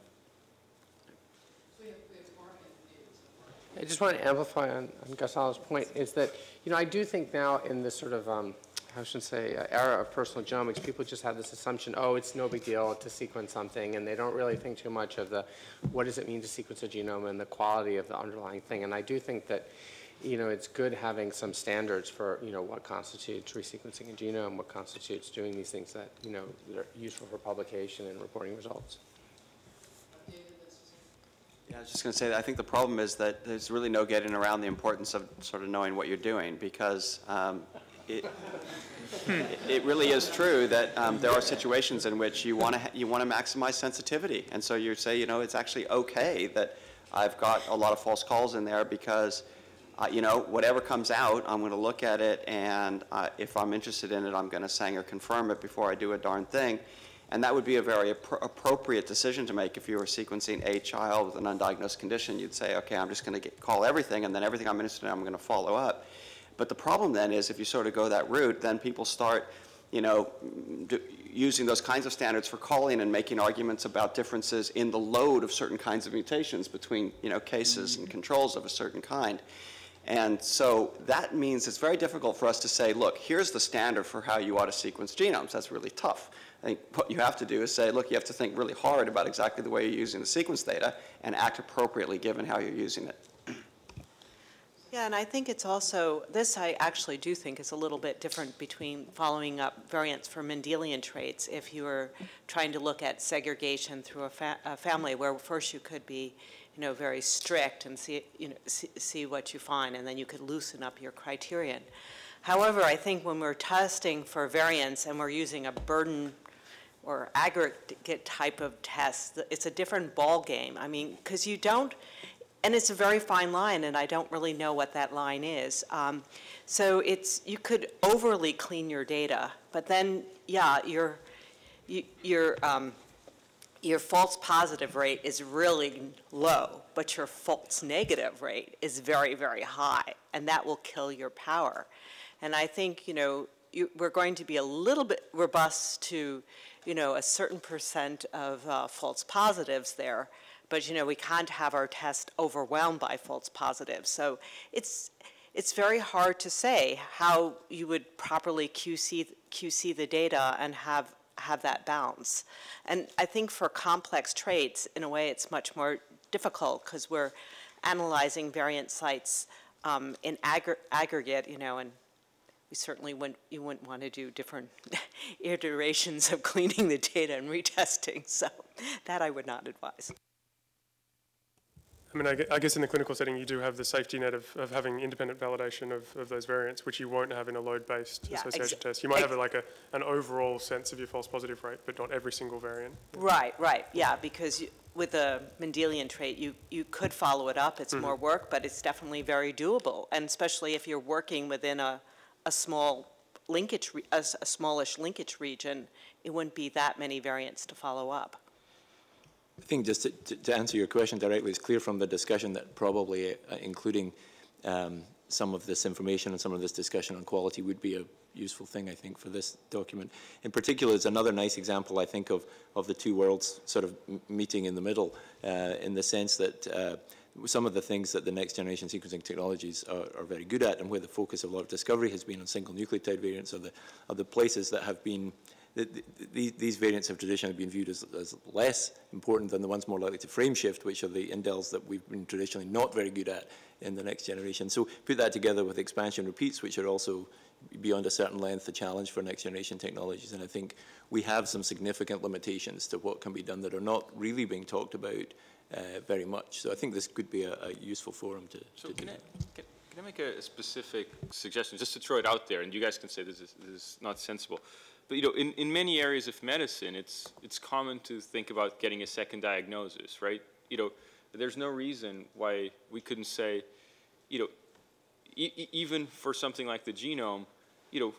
I just want to amplify on, on Gonçalo's point is that, you know, I do think now in this sort of, um, I say, uh, era of personal genomics, people just have this assumption, oh, it's no big deal to sequence something, and they don't really think too much of the, what does it mean to sequence a genome and the quality of the underlying thing. And I do think that, you know, it's good having some standards for, you know, what constitutes resequencing a genome, what constitutes doing these things that, you know, are useful for publication and reporting results. Yeah, I was just going to say that I think the problem is that there's really no getting around the importance of sort of knowing what you're doing because um, it, it really is true that um, there are situations in which you want to you want to maximize sensitivity, and so you say, you know, it's actually okay that I've got a lot of false calls in there because, uh, you know, whatever comes out, I'm going to look at it, and uh, if I'm interested in it, I'm going to Sanger confirm it before I do a darn thing. And that would be a very appro- appropriate decision to make if you were sequencing a child with an undiagnosed condition. You'd say, okay, I'm just going to call everything, and then everything I'm interested in, I'm going to follow up. But the problem then is if you sort of go that route, then people start, you know, using those kinds of standards for calling and making arguments about differences in the load of certain kinds of mutations between, you know, cases and mm-hmm. controls of a certain kind. And so that means it's very difficult for us to say, look, here's the standard for how you ought to sequence genomes. That's really tough. I think what you have to do is say, look, you have to think really hard about exactly the way you're using the sequence data and act appropriately given how you're using it. Yeah, and I think it's also, this I actually do think is a little bit different between following up variants for Mendelian traits if you were trying to look at segregation through a, fa- a family where first you could be, you know, very strict and see, you know, see, see what you find, and then you could loosen up your criterion. However, I think when we're testing for variants and we're using a burden or aggregate type of test, it's a different ball game. I mean, because you don't, and it's a very fine line, and I don't really know what that line is. Um, so it's you could overly clean your data, but then yeah, your your um, your false positive rate is really low, but your false negative rate is very very high, and that will kill your power. And I think you know you, we're going to be a little bit robust to you know a certain percent of uh, false positives there but you know we can't have our test overwhelmed by false positives. So it's it's very hard to say how you would properly QC QC the data and have have that balance. And I think for complex traits, in a way, it's much more difficult because we're analyzing variant sites um, in aggr aggregate, you know, and we certainly wouldn't, you wouldn't want to do different iterations of cleaning the data and retesting. So that I would not advise. I mean, I guess in the clinical setting, you do have the safety net of, of having independent validation of, of those variants, which you won't have in a load-based Yeah, association test. You might have a, like a, an overall sense of your false positive rate, but not every single variant. Right, right, yeah, because you, with a Mendelian trait, you, you could follow it up. It's Mhm. more work, but it's definitely very doable. And especially if you're working within a, a small linkage, re- a, a smallish linkage region, it wouldn't be that many variants to follow up. I think just to, to, answer your question directly, it's clear from the discussion that probably uh, including um, some of this information and some of this discussion on quality would be a useful thing, I think, for this document. In particular, it's another nice example, I think, of, of the two worlds sort of meeting in the middle, uh, in the sense that uh, some of the things that the next generation sequencing technologies are, are, very good at and where the focus of a lot of discovery has been on single nucleotide variants are the, are the places that have been the, the, these variants have traditionally been viewed as, as, less important than the ones more likely to frame shift, which are the indels that we've been traditionally not very good at in the next generation. So put that together with expansion repeats, which are also beyond a certain length a challenge for next generation technologies. And I think we have some significant limitations to what can be done that are not really being talked about uh, very much. So I think this could be a, a useful forum to, so to can, I, can, can, I make a specific suggestion, just to throw it out there, and you guys can say this is, this is not sensible. But you know, in, in many areas of medicine, it's it's common to think about getting a second diagnosis, right? You know, there's no reason why we couldn't say, you know, e even for something like the genome, you know,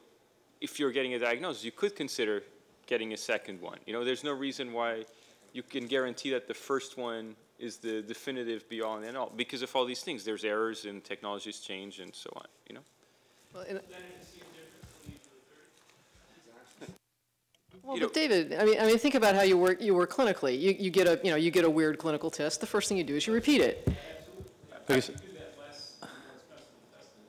if you're getting a diagnosis, you could consider getting a second one. You know, there's no reason why you can guarantee that the first one is the definitive be all and all because of all these things. There's errors and technologies change and so on, you know? Well, Well, but David, I mean, I mean, think about how you work. You work clinically. You, you get a, you know, you get a weird clinical test. The first thing you do is you repeat it.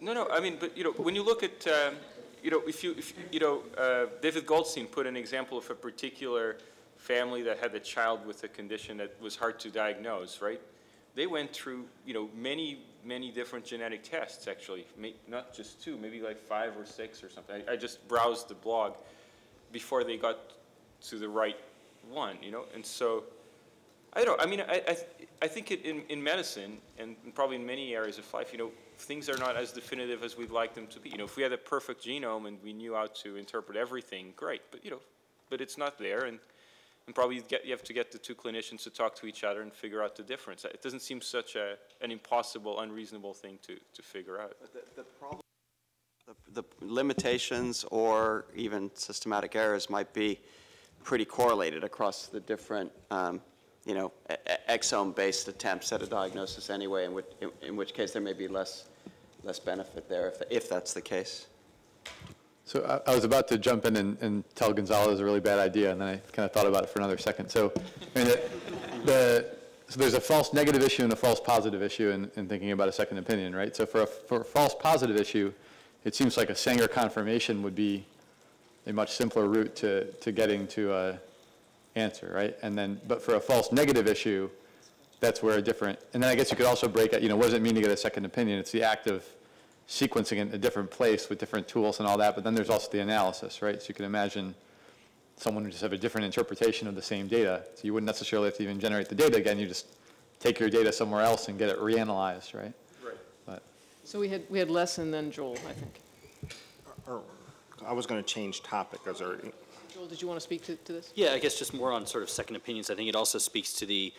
No, no. I mean, but you know, when you look at, um, you know, if you, if, you know, uh, David Goldstein put an example of a particular family that had a child with a condition that was hard to diagnose, right? They went through, you know, many, many different genetic tests, actually, not just two, maybe like five or six or something. I, I just browsed the blog before they got to the right one, you know? And so, I don't know, I mean, I, I, I think it, in, in medicine, and probably in many areas of life, you know, things are not as definitive as we'd like them to be. You know, if we had a perfect genome and we knew how to interpret everything, great, but, you know, but it's not there, and, and probably you, get, you have to get the two clinicians to talk to each other and figure out the difference. It doesn't seem such a, an impossible, unreasonable thing to, to figure out. The, the limitations or even systematic errors might be pretty correlated across the different, um, you know, exome-based attempts at a diagnosis anyway, in which, in, in, which case there may be less, less benefit there if, if that's the case. So I, I was about to jump in and, and, tell Gonçalo is a really bad idea, and then I kind of thought about it for another second. So, I mean, the, the, so there's a false negative issue and a false positive issue in, in thinking about a second opinion, right? So for a, for a false positive issue, it seems like a Sanger confirmation would be a much simpler route to, to getting to a answer, right? And then, but for a false negative issue, that's where a different, and then I guess you could also break it, you know, what does it mean to get a second opinion? It's the act of sequencing in a different place with different tools and all that, but then there's also the analysis, right? So you can imagine someone would just have a different interpretation of the same data. So you wouldn't necessarily have to even generate the data again, you just take your data somewhere else and get it reanalyzed, right? So we had, we had Les and then Joel, I think. Or, I was going to change topic. Is there, Joel, did you want to speak to, to this? Yeah, I guess just more on sort of second opinions. I think it also speaks to the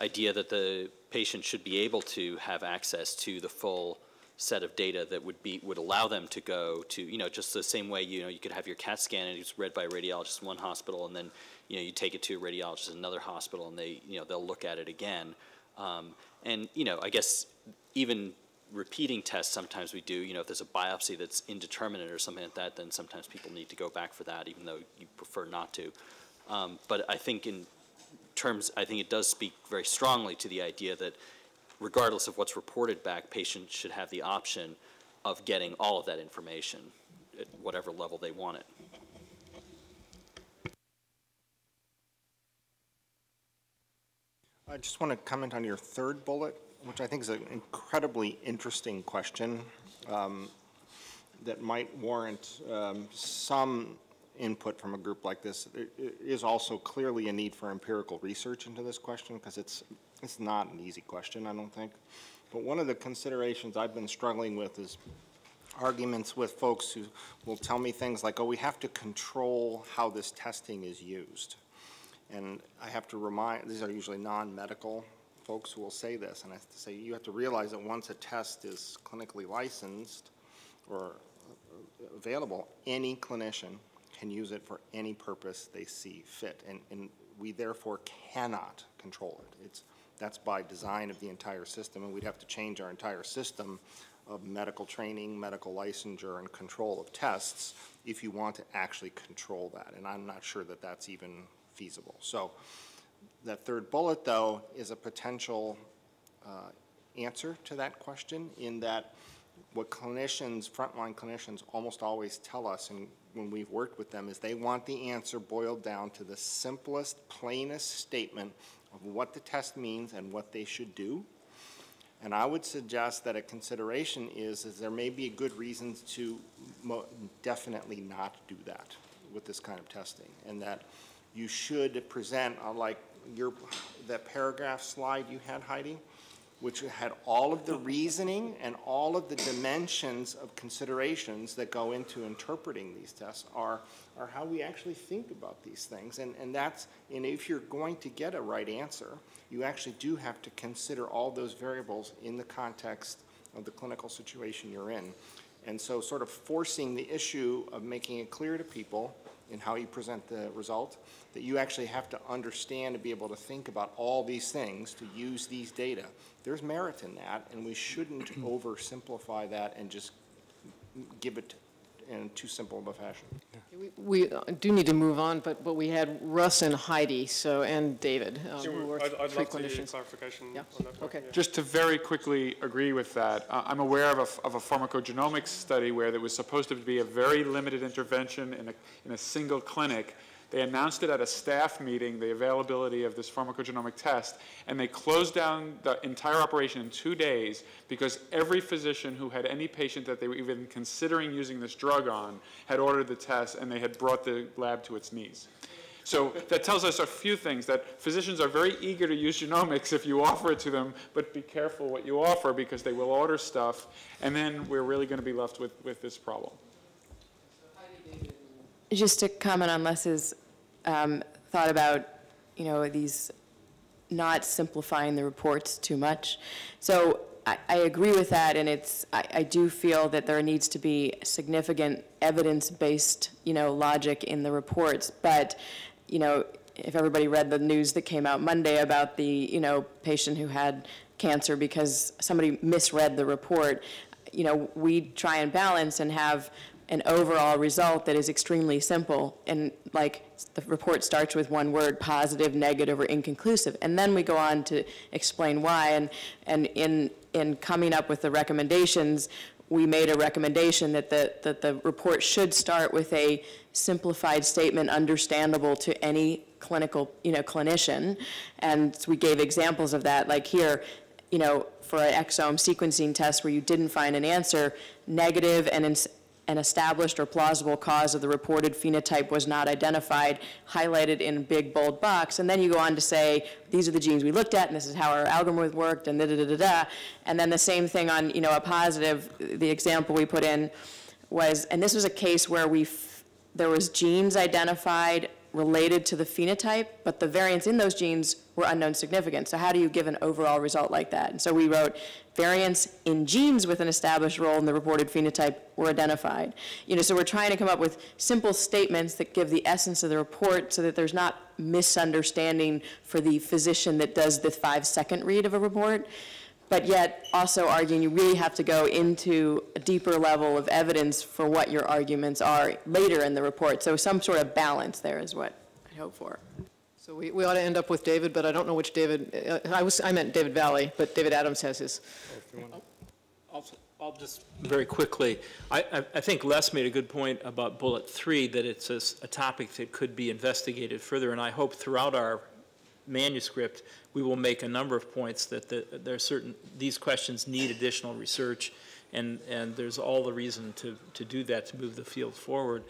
idea that the patient should be able to have access to the full set of data that would be would allow them to go to you know just the same way you know you could have your CAT scan and it's read by a radiologist in one hospital and then you know you take it to a radiologist in another hospital and they you know they'll look at it again um, and you know I guess even repeating tests sometimes we do, you know, if there's a biopsy that's indeterminate or something like that, then sometimes people need to go back for that, even though you prefer not to. Um, but I think in terms, I think it does speak very strongly to the idea that regardless of what's reported back, patients should have the option of getting all of that information at whatever level they want it. I just want to comment on your third bullet which I think is an incredibly interesting question um, that might warrant um, some input from a group like this. There is also clearly a need for empirical research into this question because it's, it's not an easy question, I don't think. But one of the considerations I've been struggling with is arguments with folks who will tell me things like, oh, we have to control how this testing is used. And I have to remind, these are usually non-medical folks who will say this, and I say you have to realize that once a test is clinically licensed or available, any clinician can use it for any purpose they see fit. And, and We therefore cannot control it. It's, that's by design of the entire system, and we'd have to change our entire system of medical training, medical licensure, and control of tests if you want to actually control that. And I'm not sure that that's even feasible. So that third bullet, though, is a potential uh, answer to that question in that what clinicians, frontline clinicians, almost always tell us, and when we've worked with them, is they want the answer boiled down to the simplest, plainest statement of what the test means and what they should do. And I would suggest that a consideration is, is there may be good reasons to definitely not do that with this kind of testing, and that you should present, uh, like your, that paragraph slide you had, Heidi, which had all of the reasoning and all of the dimensions of considerations that go into interpreting these tests are, are how we actually think about these things. And, and that's, and if you're going to get a right answer, you actually do have to consider all those variables in the context of the clinical situation you're in. And so sort of forcing the issue of making it clear to people in how you present the result, that you actually have to understand and be able to think about all these things to use these data. There's merit in that, and we shouldn't oversimplify that and just give it in too simple of a fashion. We- We do need to move on, but, but we had Russ and Heidi, so, and David, um, Sure, who were I'd, I'd three love to hear clinicians. clarification Yeah, on that point. okay. yeah. Just to very quickly agree with that, uh, I'm aware of a, f- of a pharmacogenomics study where there was supposed to be a very limited intervention in a, in a single clinic. They announced it at a staff meeting, the availability of this pharmacogenomic test, and they closed down the entire operation in two days because every physician who had any patient that they were even considering using this drug on had ordered the test and they had brought the lab to its knees. So that tells us a few things, that physicians are very eager to use genomics if you offer it to them, but be careful what you offer because they will order stuff, and then we're really going to be left with, with this problem. Just to comment on Les's um, thought about, you know, these not simplifying the reports too much. So I, I agree with that, and it's, I, I do feel that there needs to be significant evidence-based, you know, logic in the reports. But, you know, if everybody read the news that came out Monday about the, you know, patient who had cancer because somebody misread the report, you know, we try and balance and have an overall result that is extremely simple. And like, the report starts with one word, positive, negative, or inconclusive. And then we go on to explain why. And, and in, in coming up with the recommendations, we made a recommendation that the, that the report should start with a simplified statement understandable to any clinical, you know, clinician. And we gave examples of that, like here, you know, for an exome sequencing test where you didn't find an answer, negative and an established or plausible cause of the reported phenotype was not identified, highlighted in big bold box, and then you go on to say, these are the genes we looked at, and this is how our algorithm worked, and da-da-da-da-da. And then the same thing on, you know, a positive, the example we put in was, and this was a case where we, there was genes identified related to the phenotype, but the variants in those genes were unknown significance. So how do you give an overall result like that? And so we wrote, variants in genes with an established role in the reported phenotype were identified. You know, so we're trying to come up with simple statements that give the essence of the report so that there's not misunderstanding for the physician that does the five-second read of a report but yet also arguing you really have to go into a deeper level of evidence for what your arguments are later in the report. So some sort of balance there is what I hope for. So we, we ought to end up with David, but I don't know which David, uh, I was, I meant David Valle, but David Adams has his. I'll, I'll just very quickly, I, I, I think Les made a good point about bullet three, that it's a, topic that could be investigated further, and I hope throughout our manuscript, we will make a number of points that the, there are certain, these questions need additional research, and, and there's all the reason to, to do that, to move the field forward.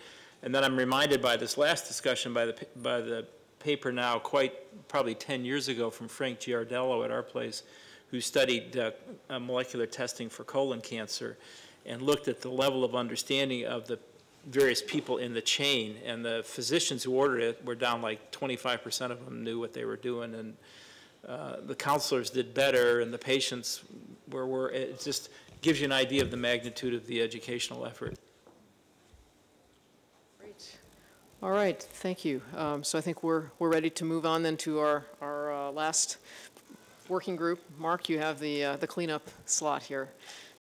And then I'm reminded by this last discussion by the, by the paper now, quite probably 10 years ago, from Frank Giardiello at our place, who studied uh, uh, molecular testing for colon cancer and looked at the level of understanding of the various people in the chain. And the physicians who ordered it were down like 25% of them knew what they were doing. And uh, the counselors did better, and the patients were, were, it just gives you an idea of the magnitude of the educational effort. All right, thank you. Um, So I think we're, we're ready to move on then to our, our uh, last working group. Mark, you have the, uh, the cleanup slot here.